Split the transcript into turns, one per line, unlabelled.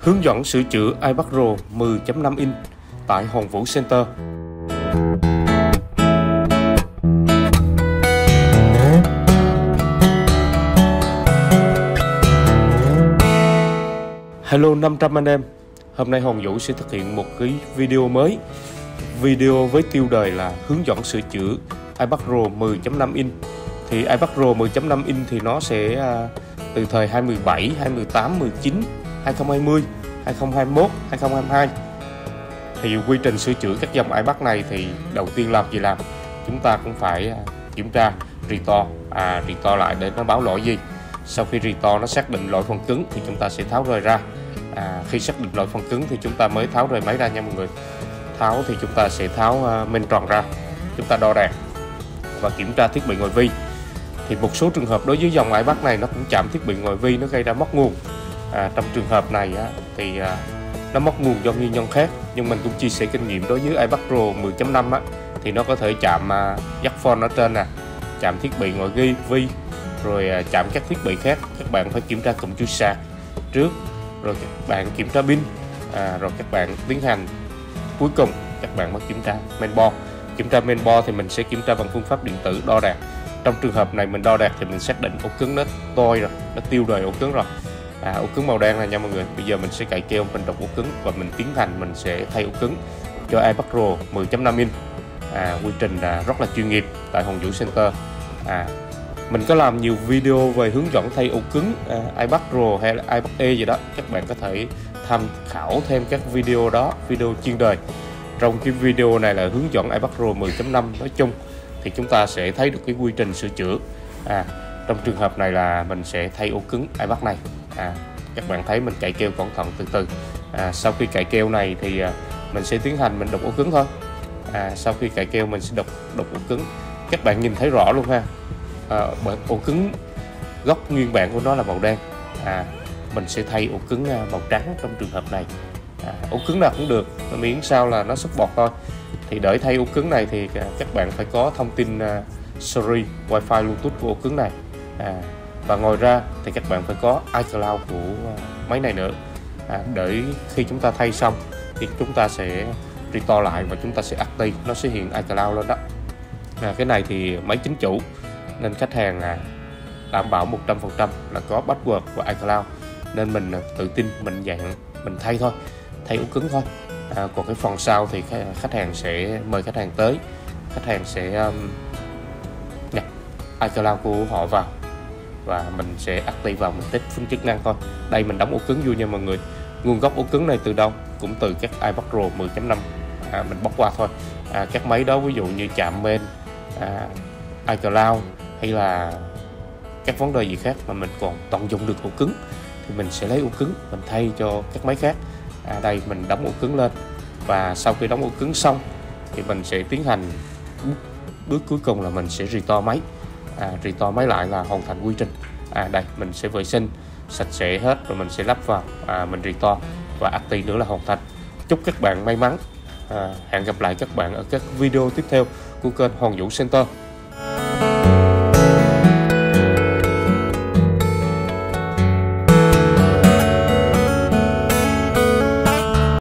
Hướng dẫn sửa chữa iPad Pro 10.5 inch tại Hồng Vũ Center. Hello 500 anh em Hôm nay Hồng Vũ sẽ thực hiện một cái video mới Video với tiêu đề là hướng dẫn sửa chữa iPad Pro 10.5 inch Thì iPad Pro 10.5 inch thì nó sẽ à, từ thời 2017, 2018, 19, 2020, 2021, 2022 Thì quy trình sửa chữa các dòng iPad này thì đầu tiên làm gì làm? Chúng ta cũng phải à, kiểm tra restore à, restore lại để nó báo lỗi gì? Sau khi restore nó xác định lỗi phần cứng thì chúng ta sẽ tháo rời ra. À, khi xác định lỗi phần cứng thì chúng ta mới tháo rời máy ra nha mọi người. Tháo thì chúng ta sẽ tháo à, uh, men tròn ra. Chúng ta đo đạc và kiểm tra thiết bị ngoại vi. Thì một số trường hợp đối với dòng iPad này nó cũng chạm thiết bị ngoại vi nó gây ra mất nguồn à, trong trường hợp này á, thì à, nó mất nguồn do nguyên nhân khác nhưng mình cũng chia sẻ kinh nghiệm đối với iPad Pro 10.5 á thì nó có thể chạm à, jack phone ở trên nè chạm thiết bị ngoại ghi vi rồi à, chạm các thiết bị khác các bạn phải kiểm tra cụm chui sạc trước rồi các bạn kiểm tra pin à, rồi các bạn tiến hành cuối cùng các bạn mới kiểm tra mainboard. Kiểm tra mainboard thì mình sẽ kiểm tra bằng phương pháp điện tử đo đạc. Trong trường hợp này mình đo đạc thì mình xác định ổ cứng nó tôi rồi nó tiêu đời ổ cứng rồi à, ổ cứng màu đen này nha mọi người. Bây giờ mình sẽ cài keo mình đọc ổ cứng và mình tiến hành mình sẽ thay ổ cứng cho iPad Pro 10.5 inch. À, quy trình là rất là chuyên nghiệp tại Hồng Vũ Center. À, mình có làm nhiều video về hướng dẫn thay ổ cứng à, iPad Pro hay là iPad E gì đó. Các bạn có thể tham khảo thêm các video đó video chuyên đề trong cái video này là hướng dẫn iPad Pro 10.5 nói chung thì chúng ta sẽ thấy được cái quy trình sửa chữa. À, trong trường hợp này là mình sẽ thay ổ cứng iPad này à, các bạn thấy mình cạy keo cẩn thận từ từ. À, sau khi cạy keo này thì à, mình sẽ tiến hành mình đục ổ cứng thôi. À, sau khi cạy keo mình sẽ đục đục ổ cứng. Các bạn nhìn thấy rõ luôn ha. À, ổ cứng gốc nguyên bản của nó là màu đen. À, mình sẽ thay ổ cứng à, màu trắng trong trường hợp này. À, ổ cứng nào cũng được miễn sao là nó xuất bọt thôi. Thì để thay ổ cứng này thì à, các bạn phải có thông tin à, uh, series wifi bluetooth của ổ cứng này. À, và ngoài ra thì các bạn phải có iCloud của à, máy này nữa. À, để khi chúng ta thay xong thì chúng ta sẽ restore lại và chúng ta sẽ update nó sẽ hiện iCloud lên đó. À, cái này thì máy chính chủ nên khách hàng à, đảm bảo 100% là có password và iCloud. Nên mình à, tự tin mình dạng mình thay thôi thay ổ cứng thôi. À, còn cái phần sau thì khách hàng sẽ mời khách hàng tới. Khách hàng sẽ um, nhập iCloud của họ vào và mình sẽ active vào mình test phân chức năng thôi. Đây mình đóng ổ cứng vô nha mọi người. Nguồn gốc ổ cứng này từ đâu? Cũng từ các iPad Pro 10.5 à, mình bóc qua thôi. À, các máy đó ví dụ như chạm main à, iCloud hay là các vấn đề gì khác mà mình còn tận dụng được ổ cứng thì mình sẽ lấy ổ cứng mình thay cho các máy khác. À, đây mình đóng ổ cứng lên. Và sau khi đóng ổ cứng xong thì mình sẽ tiến hành bước, bước cuối cùng là mình sẽ restore máy à, restore máy lại là hoàn thành quy trình. À, đây mình sẽ vệ sinh sạch sẽ hết rồi mình sẽ lắp vào à, mình restore và active nữa là hoàn thành. Chúc các bạn may mắn. À, hẹn gặp lại các bạn ở các video tiếp theo của kênh Hoàng Vũ Center.